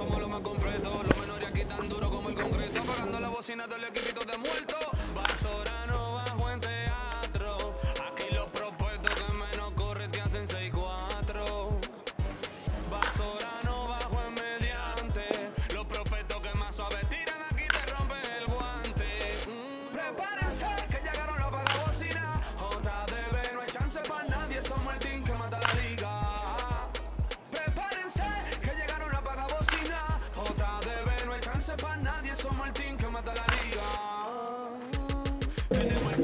somos los más completos. Los menores aquí tan duros como el concreto. Apagando la bocina, todo el equipito de muerto. Basorano.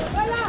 have.